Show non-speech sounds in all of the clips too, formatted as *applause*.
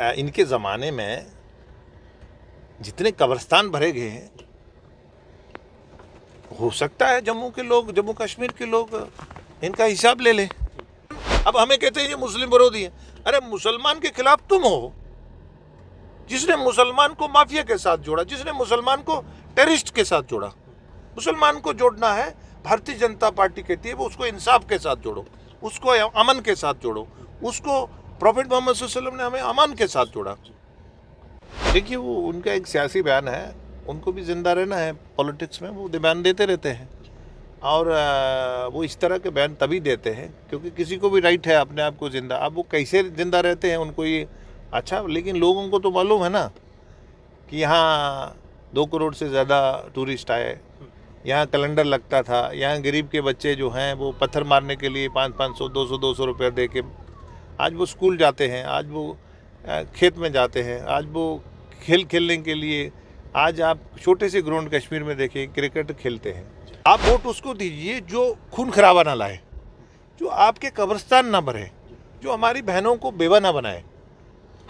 इनके ज़माने में जितने कब्रस्तान भरे गए हैं, हो सकता है जम्मू के लोग, जम्मू कश्मीर के लोग इनका हिसाब ले लें। अब हमें कहते हैं, ये मुस्लिम विरोधी है। अरे, मुसलमान के खिलाफ तुम हो। जिसने मुसलमान को माफिया के साथ जोड़ा, जिसने मुसलमान को टेररिस्ट के साथ जोड़ा, मुसलमान को जोड़ना है, भारतीय जनता पार्टी कहती है, वो उसको इंसाफ के साथ जोड़ो, उसको अमन के साथ जोड़ो, उसको प्रॉफिट मोहम्मद वसल्लम ने हमें अमान के साथ जोड़ा। देखिए, वो उनका एक सियासी बयान है, उनको भी ज़िंदा रहना है, पॉलिटिक्स में वो बयान देते रहते हैं। और वो इस तरह के बयान तभी देते हैं, क्योंकि किसी को भी राइट है अपने आप को ज़िंदा। अब वो कैसे ज़िंदा रहते हैं, उनको ये अच्छा लेकिन लोगों को तो मालूम है ना कि यहाँ दो करोड़ से ज़्यादा टूरिस्ट आए, यहाँ कैलेंडर लगता था, यहाँ गरीब के बच्चे जो हैं, वो पत्थर मारने के लिए पाँच पाँच सौ, दो सौ दो सौ रुपया दे के आज वो स्कूल जाते हैं, आज वो खेत में जाते हैं, आज वो खेल खेलने के लिए, आज आप छोटे से ग्राउंड कश्मीर में देखें, क्रिकेट खेलते हैं। आप वोट उसको दीजिए जो खून खराबा ना लाए, जो आपके कब्रस्तान ना भरे, जो हमारी बहनों को बेवा ना बनाए।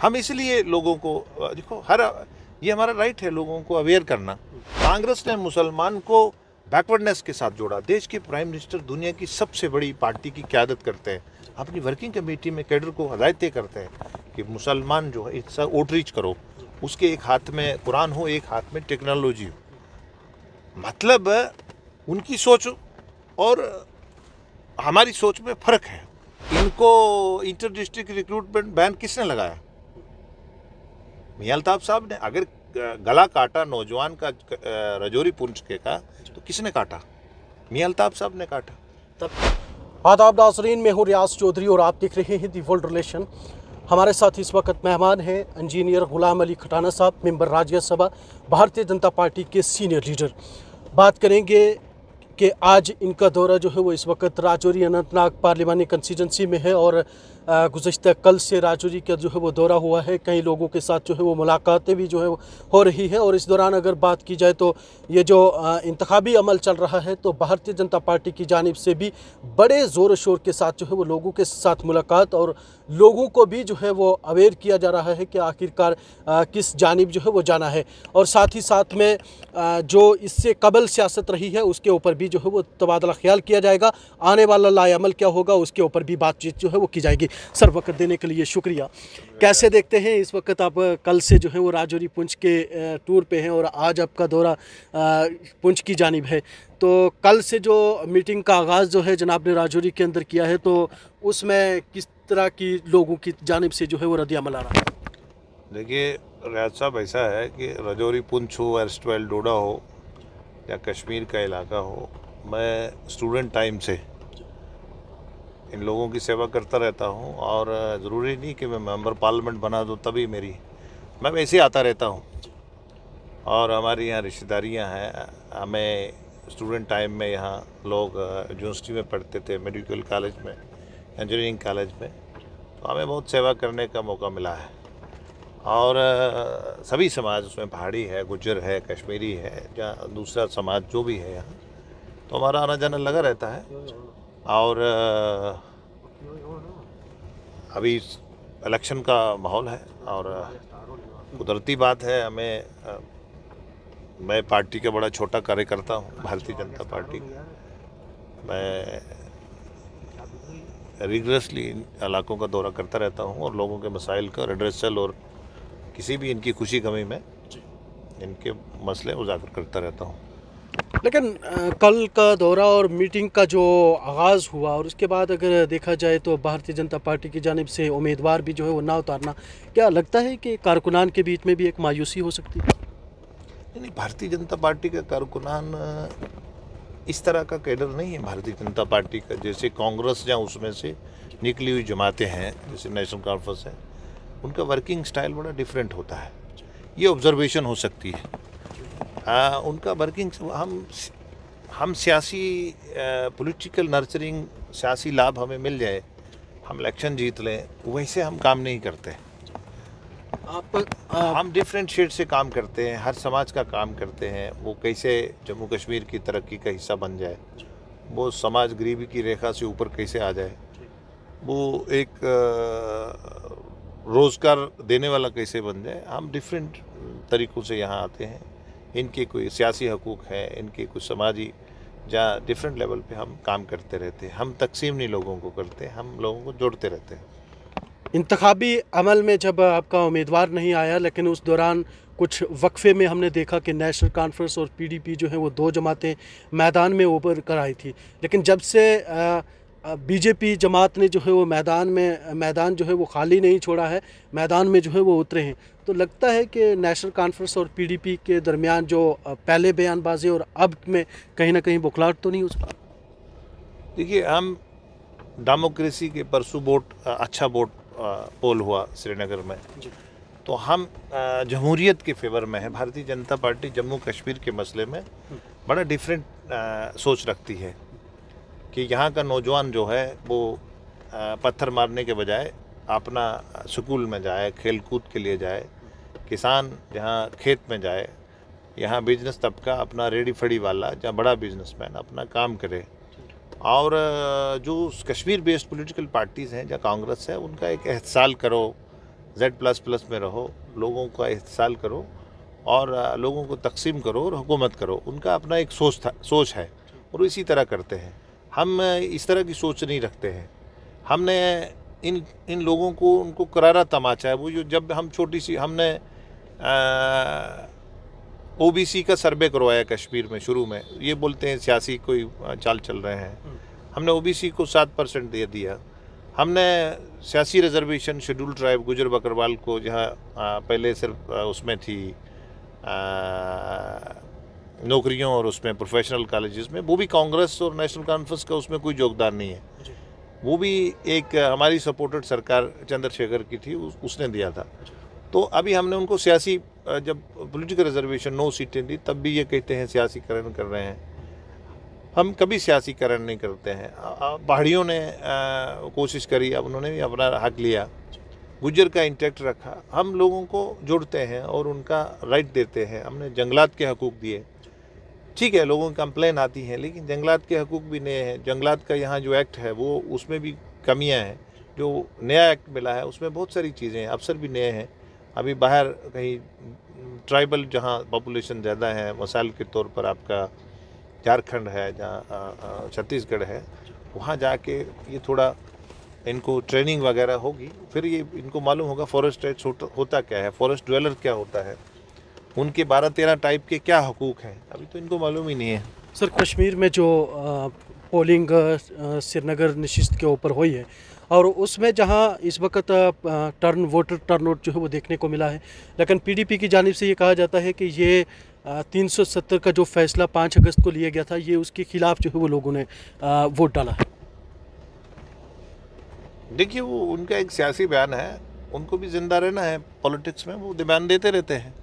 हम इसलिए लोगों को देखो, हर, ये हमारा राइट है लोगों को अवेयर करना। कांग्रेस ने मुसलमान को बैकवर्डनेस के साथ जोड़ा। देश के प्राइम मिनिस्टर दुनिया की सबसे बड़ी पार्टी की क्यादत करते हैं? अपनी वर्किंग कमेटी में कैडर को हदायतें करते हैं कि मुसलमान जो है इसका आउटरीच करो। उसके एक हाथ में कुरान हो, एक हाथ में टेक्नोलॉजी हो। मतलब उनकी सोच और हमारी सोच में फ़र्क है। इनको इंटर डिस्ट्रिक्ट रिक्रूटमेंट बैन किसने लगाया? मियाँ साहब ने। अगर गला काटा नौजवान का रजौरी पुंछ के का तो किसने काटा? मियाँ अल्ताफ साहब ने काटा। तब आदाब नाजरीन, मैं हूँ रियाज चौधरी और आप देख रहे हैं दी वर्ल्ड रिलेशन हमारे साथ इस वक्त मेहमान हैं इंजीनियर गुलाम अली खटाना साहब, मेंबर राज्यसभा भारतीय जनता पार्टी के सीनियर लीडर। बात करेंगे कि आज इनका दौरा जो है वो इस वक्त राजौरी अनंतनाग पार्लिमानी कंस्टिट्यूंसी में है और गुज्त कल से राजौरी का जो है वो दौरा हुआ है। कई लोगों के साथ जो है वो मुलाकातें भी जो है हो रही है और इस दौरान अगर बात की जाए तो ये जो इंतखाबी अमल चल रहा है तो भारतीय जनता पार्टी की जानब से भी बड़े ज़ोर शोर के साथ जो है वो लोगों के साथ मुलाकात और लोगों को भी जो है वो अवेयर किया जा रहा है कि आखिरकार किस जानब जो है वो जाना है। और साथ ही साथ में अ, जो इससे कबल सियासत रही है उसके ऊपर भी जो है वो तबादला ख्याल किया जाएगा। आने वाला लाएमल क्या होगा उसके ऊपर भी बातचीत जो है वो की जाएगी। सर, वक्त देने के लिए शुक्रिया। कैसे देखते हैं इस वक्त आप कल से जो है वो राजौरी पुंछ के टूर पे हैं और आज आपका दौरा पुंछ की जानब है। तो कल से जो मीटिंग का आगाज़ जो है जनाब ने राजौरी के अंदर किया है तो उसमें किस तरह की लोगों की जानब से जो है वो अमल आ रहा है? देखिए रियाज साहब, ऐसा है कि राजौरी पुंछ हो एरस्टवाइल डोडा हो, या कश्मीर का इलाका हो, मैं स्टूडेंट टाइम से इन लोगों की सेवा करता रहता हूँ और ज़रूरी नहीं कि मैं मेंबर पार्लियामेंट बना दूँ, तभी मेरी, मैं वैसे ही आता रहता हूँ। और हमारी यहाँ रिश्तेदारियाँ हैं, हमें स्टूडेंट टाइम में यहाँ लोग यूनिवर्सिटी में पढ़ते थे, मेडिकल कॉलेज में, इंजीनियरिंग कॉलेज में तो हमें बहुत सेवा करने का मौका मिला है। और सभी समाज उसमें पहाड़ी है गुजर है, कश्मीरी है या दूसरा समाज जो भी है यहाँ तो हमारा आना जाना लगा रहता है। और अभी इलेक्शन का माहौल है और कुदरती बात है हमें मैं पार्टी का बड़ा छोटा कार्यकर्ता हूँ भारतीय जनता पार्टी। का मैं रिगरसली इलाकों का दौरा करता रहता हूँ और लोगों के मसाइल का रिड्रेसल और किसी भी इनकी खुशी कमी में इनके मसले उजागर करता रहता हूँ। लेकिन कल का दौरा और मीटिंग का जो आगाज़ हुआ और उसके बाद अगर देखा जाए तो भारतीय जनता पार्टी की जानब से उम्मीदवार भी जो है वो ना उतारना, क्या लगता है कि कारकुनान के बीच में भी एक मायूसी हो सकती है? नहीं, भारतीय जनता पार्टी का कारकुनान इस तरह का कैडर नहीं है। भारतीय जनता पार्टी का जैसे कांग्रेस या उसमें से निकली हुई जमातें हैं, जैसे नेशनल कॉन्फ्रेंस है, उनका वर्किंग स्टाइल बड़ा डिफरेंट होता है। ये ऑब्जर्वेशन हो सकती है। आ, उनका वर्किंग हम हम सियासी पॉलिटिकल नर्चरिंग सियासी लाभ हमें मिल जाए हम इलेक्शन जीत लें वैसे हम काम नहीं करते। आप अ, हम डिफरेंट शेड से काम करते हैं हर समाज का काम करते हैं वो कैसे जम्मू कश्मीर की तरक्की का हिस्सा बन जाए वो समाज गरीबी की रेखा से ऊपर कैसे आ जाए वो एक रोज़गार देने वाला कैसे बन जाए हम डिफरेंट तरीक़ों से यहाँ आते हैं। इनके कोई सियासी हकूक़ है, इनके कुछ समाजी जहाँ डिफरेंट लेवल पे हम काम करते रहते हैं। हम तकसीम नहीं लोगों को करते हम लोगों को जोड़ते रहते हैं। इंतबी अमल में जब आपका उम्मीदवार नहीं आया, लेकिन उस दौरान कुछ वक्फे में हमने देखा कि नेशनल कॉन्फ्रेंस और पीडीपी जो है वो दो जमातें मैदान में उभर कर आई थी। लेकिन जब से बीजेपी जमात ने जो है वो मैदान में मैदान जो है वो खाली नहीं छोड़ा है मैदान में जो है वो उतरे हैं। तो लगता है कि नेशनल कॉन्फ्रेंस और पीडीपी के दरमियान जो पहले बयानबाजी और अब में कहीं ना कहीं बुखलाट तो नहीं हो सकता देखिए हम डेमोक्रेसी के परसों वोट अच्छा वोट पोल हुआ श्रीनगर में। तो हम जमहूरीत के फेवर में है। भारतीय जनता पार्टी जम्मू कश्मीर के मसले में बड़ा डिफरेंट सोच रखती है। कि यहाँ का नौजवान जो है, वो पत्थर मारने के बजाय अपना स्कूल में जाए खेल कूद के लिए जाए, किसान जहाँ खेत में जाए, यहाँ बिज़नेस तबका, अपना रेडी फड़ी वाला, जहाँ बड़ा बिजनेसमैन अपना काम करे। और जो कश्मीर बेस्ड पॉलिटिकल पार्टीज़ हैं, जहाँ कांग्रेस है, उनका एक एहसाल करो, जेड प्लस प्लस में रहो, लोगों का एहसाल करो, और लोगों को तकसीम करो और हुकूमत करो, उनका अपना एक सोच था, सोच है, और इसी तरह करते हैं। हम इस तरह की सोच नहीं रखते हैं। हमने इन इन लोगों को उनको करारा तमाचा है। वो जो जब हम छोटी सी हमने ओबीसी का सर्वे करवाया कश्मीर में शुरू में ये बोलते हैं सियासी कोई चाल चल रहे हैं। हमने ओबीसी को सात परसेंट दे दिया। हमने सियासी रिजर्वेशन शेड्यूल ट्राइब गुजर बकरवाल को जहाँ पहले सिर्फ़ उसमें थी नौकरियों और उसमें प्रोफेशनल कॉलेजेस में वो भी कांग्रेस और नेशनल कॉन्फ्रेंस का उसमें कोई योगदान नहीं है। वो भी एक हमारी सपोर्टेड सरकार चंद्रशेखर की थी उस, उसने दिया था। तो अभी हमने उनको सियासी जब पॉलिटिकल रिजर्वेशन नौ सीटें दी तब भी ये कहते हैं सियासीकरण कर रहे हैं। हम कभी सियासीकरण नहीं करते हैं। पहाड़ियों ने कोशिश करी अब उन्होंने भी अपना हक लिया। गुजर का इंटैक्ट रखा। हम लोगों को जोड़ते हैं और उनका राइट देते हैं। हमने जंगलात के हकूक़ दिए। ठीक है, लोगों की कंप्लेन आती हैं, लेकिन जंगलात के हकूक़ भी नए हैं। जंगलात का यहाँ जो एक्ट है, वो उसमें भी कमियाँ हैं। जो नया एक्ट मिला है, उसमें बहुत सारी चीज़ें हैं, अफसर भी नए हैं। अभी बाहर कहीं ट्राइबल जहाँ पॉपुलेशन ज़्यादा है मसाल के तौर पर आपका झारखंड है, जहाँ छत्तीसगढ़ है, वहाँ जाके ये थोड़ा इनको ट्रेनिंग वगैरह होगी। फिर ये इनको मालूम होगा फॉरेस्ट राइट्स होता क्या है? फॉरेस्ट ड्वेलर क्या होता है? उनके बारह तेरह टाइप के क्या हकूक़ हैं? अभी तो इनको मालूम ही नहीं है। सर कश्मीर में जो पोलिंग श्रीनगर नशिस्त के ऊपर हुई है और उसमें जहाँ इस वक्त टर्न वोटर टर्न आउट जो है वो देखने को मिला है लेकिन पीडीपी की जानब से ये कहा जाता है कि ये 370 का जो फैसला 5 अगस्त को लिया गया था ये उसके खिलाफ जो है वो लोगों ने वोट डाला है। देखिए वो उनका एक सियासी बयान है उनको भी ज़िंदा रहना है पॉलिटिक्स में वो बयान देते रहते हैं।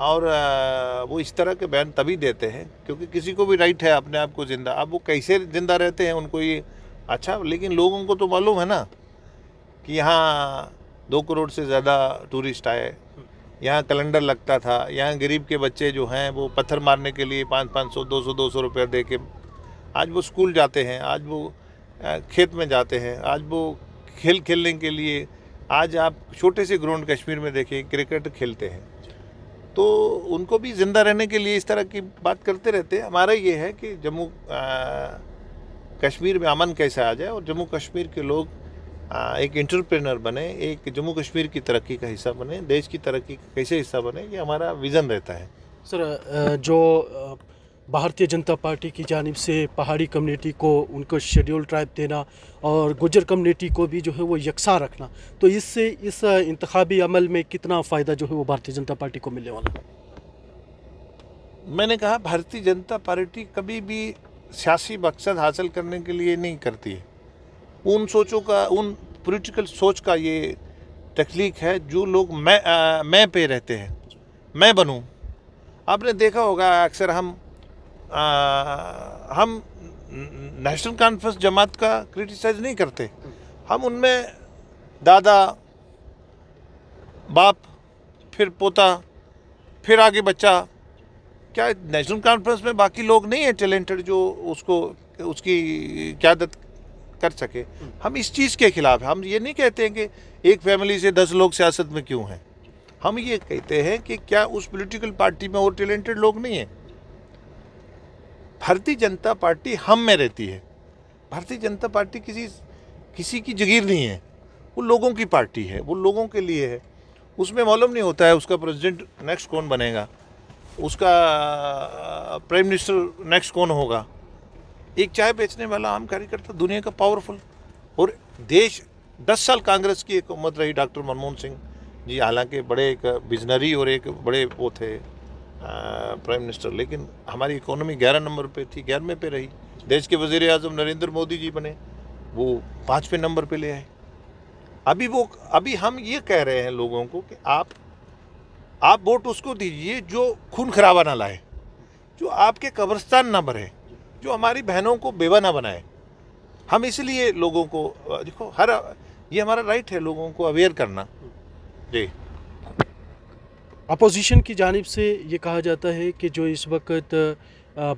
और वो इस तरह के बयान तभी देते हैं, क्योंकि किसी को भी राइट है अपने आप को ज़िंदा। अब वो कैसे ज़िंदा रहते हैं, उनको ये अच्छा लेकिन लोगों को तो मालूम है ना कि यहाँ दो करोड़ से ज़्यादा टूरिस्ट आए। यहाँ कैलेंडर लगता था, यहाँ गरीब के बच्चे जो हैं, वो पत्थर मारने के लिए पाँच पाँच सौ, दो सौ दो सौ रुपये दे के आज वो स्कूल जाते हैं, आज वो खेत में जाते हैं, आज वो खेल खेलने के लिए, आज आप छोटे से ग्राउंड कश्मीर में देखें, क्रिकेट खेलते हैं। तो उनको भी ज़िंदा रहने के लिए इस तरह की बात करते रहते हैं। हमारा ये है कि जम्मू कश्मीर में अमन कैसे आ जाए और जम्मू कश्मीर के लोग आ, एक इंटरप्रेनर बने एक जम्मू कश्मीर की तरक्की का हिस्सा बने देश की तरक्की का कैसे हिस्सा बने ये हमारा विज़न रहता है। सर जो भारतीय जनता पार्टी की जानब से पहाड़ी कम्युनिटी को उनको शेड्यूल ट्राइब देना और गुजर कम्युनिटी को भी जो है वो यकसा रखना। तो इससे इस इंतबी अमल में कितना फ़ायदा जो है वो भारतीय जनता पार्टी को मिलने वाला? मैंने कहा भारतीय जनता पार्टी कभी भी सियासी मकसद हासिल करने के लिए नहीं करती है। उन सोचों का उन पॉलिटिकल सोच का ये तख्लीक है जो लोग मैं आ, मैं पे रहते हैं। मैं बनूं। आपने देखा होगा अक्सर हम आ, हम नेशनल कॉन्फ्रेंस जमात का क्रिटिसाइज नहीं करते। हम उनमें दादा बाप फिर पोता फिर आगे बच्चा। क्या नेशनल कॉन्फ्रेंस में बाकी लोग नहीं है टैलेंटेड जो उसको उसकी क्यादत कर सके? हम इस चीज़ के खिलाफ हम ये नहीं कहते हैं कि एक फैमिली से दस लोग सियासत में क्यों हैं। हम ये कहते हैं कि क्या उस पॉलिटिकल पार्टी में और टैलेंटेड लोग नहीं हैं? भारतीय जनता पार्टी हम में रहती है। भारतीय जनता पार्टी किसी किसी की जगीर नहीं है। वो लोगों की पार्टी है, वो लोगों के लिए है। उसमें मालूम नहीं होता है उसका प्रेसिडेंट नेक्स्ट कौन बनेगा। उसका प्राइम मिनिस्टर नेक्स्ट कौन होगा। एक चाय बेचने वाला आम कार्यकर्ता दुनिया का पावरफुल। और देश, दस साल कांग्रेस की एक उम्मत रही डॉक्टर मनमोहन सिंह। जी हालाँकि बड़े एक विजनरी और एक बड़े वो थे। प्राइम मिनिस्टर लेकिन हमारी इकोनॉमी ग्यारह नंबर पे थी, ग्यारहवें पे रही। देश के वज़ीर अजम नरेंद्र मोदी जी बने, वो पाँचवें नंबर पे ले आए। अभी वो, अभी हम ये कह रहे हैं लोगों को कि आप आप वोट उसको दीजिए जो खून खराबा ना लाए, जो आपके कब्रस्तान ना भरे जो हमारी बहनों को बेवा ना बनाए। हम इसलिए लोगों को, देखो, हर, ये हमारा राइट है लोगों को अवेयर करना। जी। अपोजिशन की जानब से ये कहा जाता है कि जो इस वक्त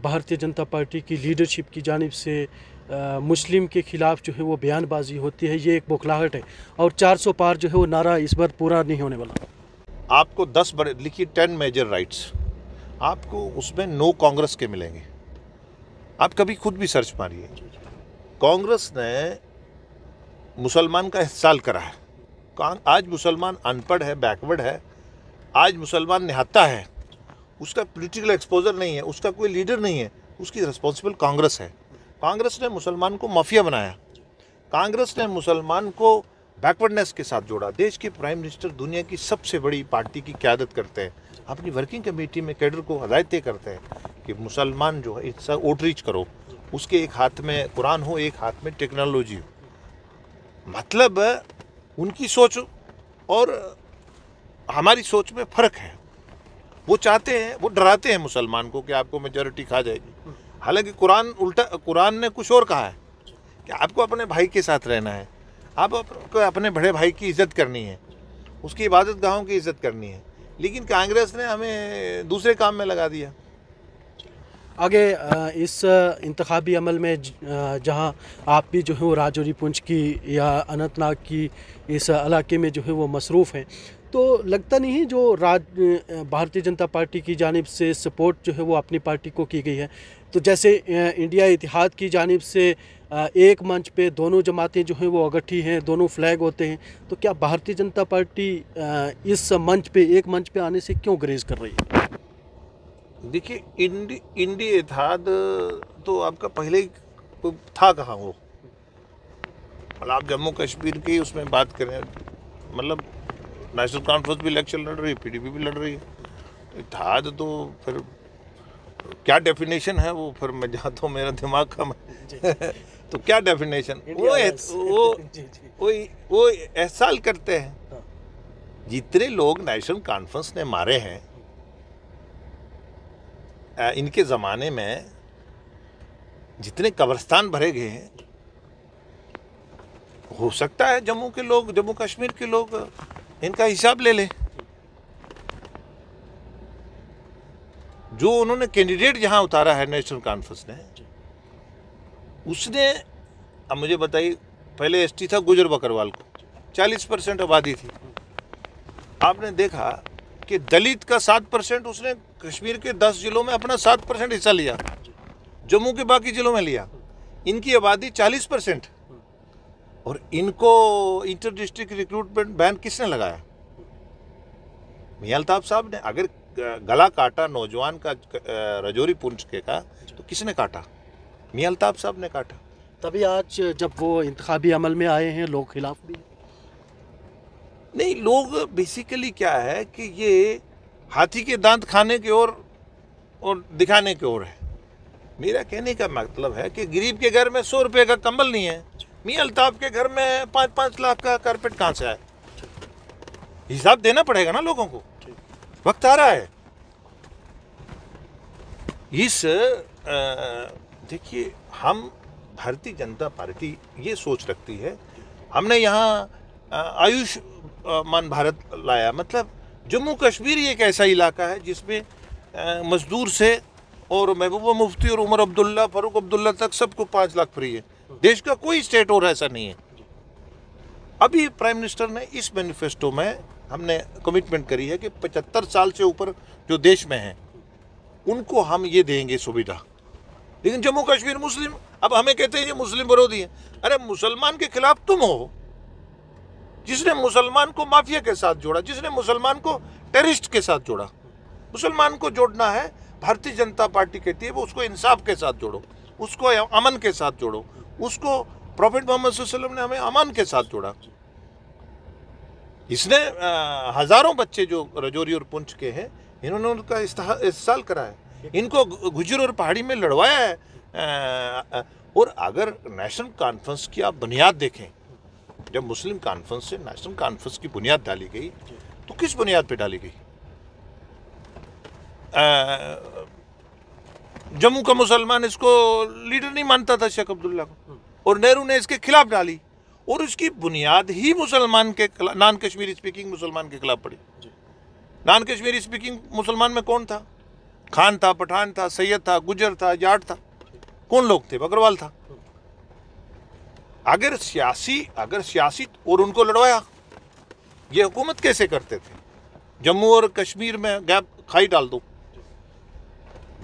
भारतीय जनता पार्टी की लीडरशिप की जानब से आ, मुस्लिम के ख़िलाफ़ जो है वो बयानबाजी होती है ये एक बौखलाहट है। और 400 पार जो है वो नारा इस बार पूरा नहीं होने वाला। आपको 10 बड़े लिखिए 10 मेजर राइट्स। आपको उसमें नो कांग्रेस के मिलेंगे। आप कभी खुद भी सर्च मारिए। कांग्रेस ने मुसलमान का इस्तेसाल करा है। आज मुसलमान अनपढ़ है बैकवर्ड है आज मुसलमान निहत्ता है, उसका पॉलिटिकल एक्सपोजर नहीं है, उसका कोई लीडर नहीं है, उसकी रिस्पॉन्सिबल कांग्रेस है। कांग्रेस ने मुसलमान को माफिया बनाया। कांग्रेस ने मुसलमान को बैकवर्डनेस के साथ जोड़ा। देश के प्राइम मिनिस्टर दुनिया की सबसे बड़ी पार्टी की क्यादत करते हैं। अपनी वर्किंग कमेटी में कैडर को हदायतें करते हैं कि मुसलमान जो है इसका आउटरीच करो। उसके एक हाथ में कुरान हो, एक हाथ में टेक्नोलॉजी हो। मतलब उनकी सोच और हमारी सोच में फ़र्क है। वो चाहते हैं, वो डराते हैं मुसलमान को कि आपको मेजोरिटी खा जाएगी। हालाँकि कुरान उल्टा, कुरान ने कुछ और कहा है कि आपको अपने भाई के साथ रहना है। आप अपने बड़े भाई की इज़्ज़त करनी है। उसकी इबादत गाहों की इज़्ज़त करनी है। लेकिन कांग्रेस ने हमें दूसरे काम में लगा दिया। आगे इस इंतबी अमल में जहाँ आप भी जो है वो राजौरी पुंछ की या अनंतनाग की इस इलाके में जो है वो मसरूफ़ हैं। तो लगता नहीं है जो राज भारतीय जनता पार्टी की जानब से सपोर्ट जो है वो अपनी पार्टी को की गई है? तो जैसे इंडिया इतिहाद की जानब से एक मंच पे दोनों जमातें जो हैं वो अगठी हैं, दोनों फ्लैग होते हैं तो क्या भारतीय जनता पार्टी इस मंच पे, एक मंच पे आने से क्यों ग्रेज कर रही है? देखिए, इंडी इंडी इतिहाद तो आपका पहले था कहाँ वो? मतलब आप जम्मू कश्मीर की उसमें बात करें मतलब नेशनल कॉन्फ्रेंस भी इलेक्शन लड़ रही है पीडीपी भी लड़ रही है। इतिहाद तो फिर क्या डेफिनेशन है वो? फिर मैं जाता हूँ मेरा दिमाग कम है *laughs* तो क्या डेफिनेशन *laughs* वो वो वो वो एहसाल करते हैं। हाँ। जितने लोग नेशनल कॉन्फ्रेंस ने मारे हैं इनके ज़माने में जितने कब्रस्तान भरे गए हैं हो सकता है जम्मू के लोग जम्मू कश्मीर के लोग इनका हिसाब ले ले। जो उन्होंने कैंडिडेट जहाँ उतारा है नेशनल कॉन्फ्रेंस ने, उसने, अब मुझे बताइए, पहले एसटी था गुजर बकरवाल को 40 परसेंट आबादी थी। आपने देखा कि दलित का सात परसेंट, उसने कश्मीर के दस जिलों में अपना सात परसेंट हिस्सा लिया, जम्मू के बाकी जिलों में लिया। इनकी आबादी चालीस परसेंट और इनको इंटर डिस्ट्रिक्ट रिक्रूटमेंट बैन किसने लगाया? मियाँ अल्ताफ साहब ने अगर गला काटा नौजवान का रजौरी पुंछ के का तो किसने काटा? मियाँ अल्ताफ साहब ने काटा। तभी आज जब वो इंतबी अमल में आए हैं लोग खिलाफ भी नहीं लोग बेसिकली क्या है कि ये हाथी के दांत खाने की ओर और दिखाने की ओर है। मेरा कहने का मतलब है कि गरीब के घर में सौ रुपये का कंबल नहीं है। मियाँ अल्ताफ के घर में पाँच पाँच लाख का कारपेट कहाँ से आए हिसाब देना पड़ेगा ना लोगों को। वक्त आ रहा है। इस देखिए, हम भारतीय जनता पार्टी ये सोच रखती है। हमने यहाँ आयुष्मान भारत लाया। मतलब जम्मू कश्मीर ही एक ऐसा इलाका है जिसमें मजदूर से और महबूबा मुफ्ती और उमर अब्दुल्ला, फ़ारूक अब्दुल्ला तक सबको पाँच लाख फ्री है। देश का कोई स्टेट और ऐसा नहीं है। अभी प्राइम मिनिस्टर ने इस मैनिफेस्टो में हमने कमिटमेंट करी है कि 75 साल से ऊपर जो देश में हैं, उनको हम ये देंगे सुविधा। लेकिन जम्मू कश्मीर मुस्लिम, अब हमें कहते हैं ये मुस्लिम विरोधी है। अरे मुसलमान के खिलाफ तुम हो। जिसने मुसलमान को माफिया के साथ जोड़ा, जिसने मुसलमान को टेररिस्ट के साथ जोड़ा, मुसलमान को जोड़ना है, भारतीय जनता पार्टी कहती है वो उसको इंसाफ के साथ जोड़ो। उसको अमन के साथ जोड़ो। उसको प्रॉफिट मोहम्मद ने हमें अमन के साथ जोड़ा। इसने हज़ारों बच्चे जो रजौरी और पुंछ के हैं इन्होंने उनका इस्तेसाल करा है इनको गुजर और पहाड़ी में लड़वाया है। और अगर नेशनल कॉन्फ्रेंस की आप बुनियाद देखें जब मुस्लिम कॉन्फ्रेंस से नेशनल कॉन्फ्रेंस की बुनियाद डाली गई तो किस बुनियाद पे डाली गई? अ, जम्मू का मुसलमान इसको लीडर नहीं मानता था शेख अब्दुल्ला को। और नेहरू ने इसके खिलाफ डाली। और उसकी बुनियाद ही मुसलमान के नॉन कश्मीरी स्पीकिंग मुसलमान के खिलाफ पड़ी। नॉन कश्मीरी स्पीकिंग मुसलमान में कौन था? खान था पठान था सैयद था गुजर था जाट था। कौन लोग थे? बकरवाल था। अगर सियासी अगर सियासी और उनको लड़वाया ये हुकूमत कैसे करते थे? जम्मू और कश्मीर में गैप खाई डाल दो।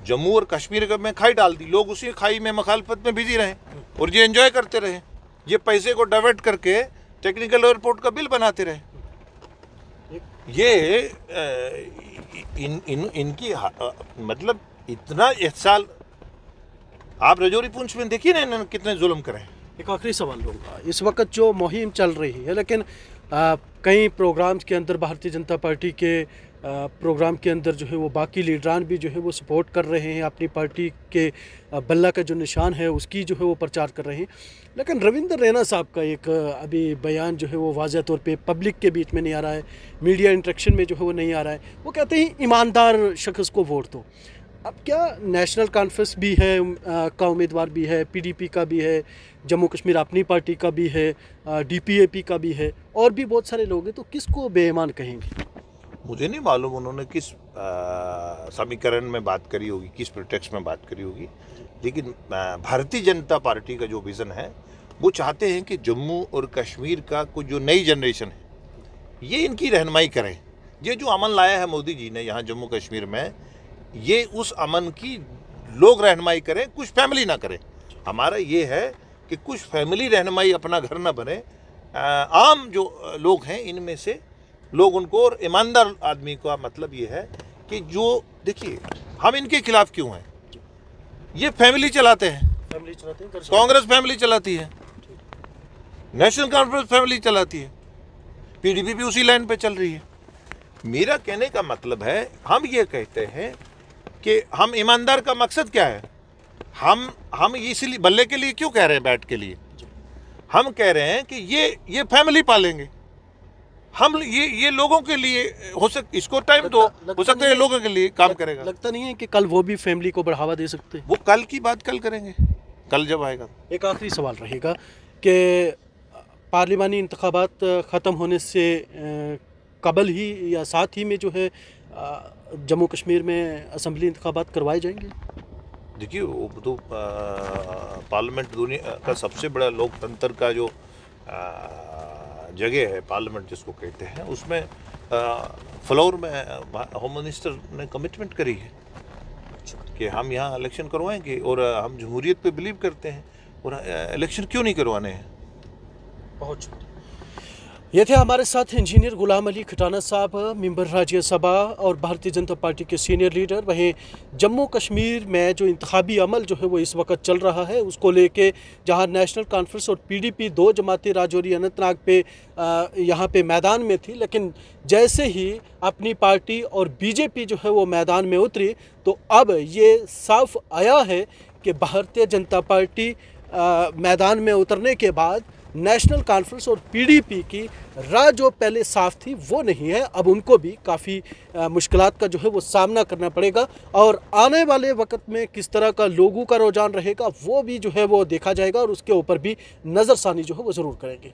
जम्मू और कश्मीर में खाई डाल दी। लोग उसी खाई में मखालफत में बिज़ी रहे और ये एंजॉय करते रहे। ये पैसे को डाइवर्ट करके टेक्निकल एयरपोर्ट का बिल बनाते रहे। ये इन, इन इनकी अ, मतलब इतना एहसाल आप रजौरी पुंछ में देखिए ना इन्होंने कितने जुल्म करे एक आखिरी सवाल लूँगा इस वक्त जो मुहिम चल रही है लेकिन आ, कई प्रोग्राम्स के अंदर भारतीय जनता पार्टी के आ, प्रोग्राम के अंदर जो है वो बाकी लीडरान भी जो है वो सपोर्ट कर रहे हैं अपनी पार्टी के बल्ला का जो निशान है उसकी जो है वो प्रचार कर रहे हैं। लेकिन रविंदर रैना साहब का एक अभी बयान जो है वो वाजह तौर पे पब्लिक के बीच में नहीं आ रहा है मीडिया इंट्रैक्शन में जो है वो नहीं आ रहा है। वो कहते हैं ईमानदार शख्स को वोट दो। अब क्या नेशनल कॉन्फ्रेंस भी है अ, का उम्मीदवार भी है पीडीपी का भी है जम्मू कश्मीर अपनी पार्टी का भी है डीपीएपी का भी है और भी बहुत सारे लोग हैं तो किसको बेईमान कहेंगे? मुझे नहीं मालूम उन्होंने किस समीकरण में बात करी होगी, किस प्रोटेक्स्ट में बात करी होगी। लेकिन भारतीय जनता पार्टी का जो विज़न है, वो चाहते हैं कि जम्मू और कश्मीर का कुछ जो नई जनरेशन है, ये इनकी रहनुमाई करें। ये जो अमन लाया है मोदी जी ने यहाँ जम्मू कश्मीर में, ये उस अमन की लोग रहनमाई करें, कुछ फैमिली ना करें। हमारा ये है कि कुछ फैमिली रहनमाई अपना घर ना बने। आम जो लोग हैं, इनमें से लोग उनको और ईमानदार आदमी का मतलब ये है कि जो देखिए हम इनके खिलाफ क्यों हैं? ये फैमिली चलाते हैं। फैमिली चलाते हैं कांग्रेस फैमिली चलाती है। नेशनल कॉन्फ्रेंस फैमिली चलाती है। पीडीपी भी उसी लाइन पे चल रही है। मेरा कहने का मतलब है हम ये कहते हैं कि हम ईमानदार का मकसद क्या है? हम हम इसलिए बल्ले के लिए क्यों कह रहे हैं बैट के लिए? हम कह रहे हैं कि ये ये फैमिली पालेंगे। हम ये ये लोगों के लिए हो सक इसको टाइम दो। हो सकता है लोगों के लिए काम लग, करेगा। लगता नहीं है कि कल वो भी फैमिली को बढ़ावा दे सकते हैं? वो कल की बात कल करेंगे। कल जब आएगा। एक आखिरी सवाल रहेगा कि पार्लिमानी इंतबात ख़त्म होने से कबल ही या साथ ही में जो है जम्मू कश्मीर में असम्बली इंतबात करवाए जाएँगे? देखिए वो तो पार्लियामेंट दुनिया का सबसे बड़ा लोकतंत्र का जो आ, जगह है, पार्लियामेंट जिसको कहते हैं, उसमें फ्लोर में होम मिनिस्टर ने कमिटमेंट करी है कि हम यहाँ इलेक्शन करवाएँगे और हम जमहूरीत पे बिलीव करते हैं और इलेक्शन क्यों नहीं करवाने हैं? बहुत ये थे हमारे साथ इंजीनियर गुलाम अली खटाना साहब मेंबर राज्यसभा और भारतीय जनता पार्टी के सीनियर लीडर। वहीं जम्मू कश्मीर में जो इंतखाबी अमल जो है वो इस वक्त चल रहा है उसको लेके जहाँ नेशनल कॉन्फ्रेंस और पीडीपी दो जमाती राजौरी अनंतनाग पे यहाँ पे मैदान में थी। लेकिन जैसे ही अपनी पार्टी और बीजेपी जो है वो मैदान में उतरी तो अब ये साफ़ आया है कि भारतीय जनता पार्टी अ, मैदान में उतरने के बाद नेशनल कॉन्फ्रेंस और पीडीपी की राह जो पहले साफ़ थी, वो नहीं है। अब उनको भी काफ़ी मुश्किल का जो है वो सामना करना पड़ेगा। और आने वाले वक्त में किस तरह का लोगों का रुझान रहेगा, वो भी जो है वो देखा जाएगा और उसके ऊपर भी नज़रसानी जो है वो ज़रूर करेंगे।